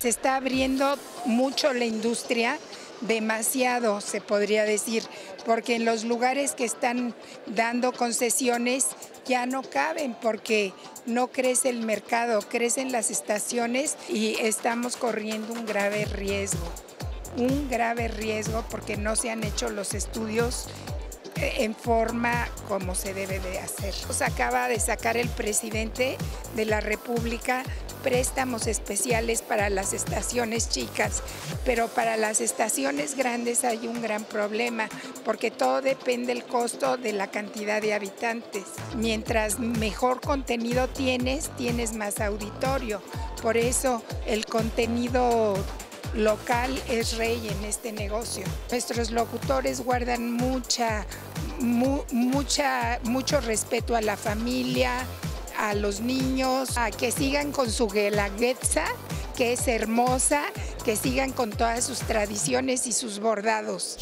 Se está abriendo mucho la industria, demasiado se podría decir, porque en los lugares que están dando concesiones ya no caben porque no crece el mercado, crecen las estaciones y estamos corriendo un grave riesgo, un grave riesgo porque no se han hecho los estudios eh, en forma como se debe de hacer. Nos acaba de sacar el presidente de la República préstamos especiales para las estaciones chicas, pero para las estaciones grandes hay un gran problema porque todo depende del costo de la cantidad de habitantes. Mientras mejor contenido tienes, tienes más auditorio. Por eso el contenido local es rey en este negocio. Nuestros locutores guardan mucha, mucha, mucho respeto a la familia, a los niños a que sigan con su guelaguetza, que es hermosa, que sigan con todas sus tradiciones y sus bordados.